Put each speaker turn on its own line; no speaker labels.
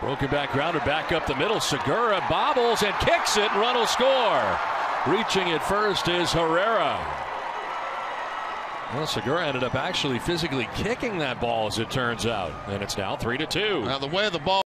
Broken back grounder back up the middle. Segura bobbles and kicks it. Run will score. Reaching it first is Herrera. Well, Segura ended up actually physically kicking that ball, as it turns out, and it's now three to two.
Now the way the ball.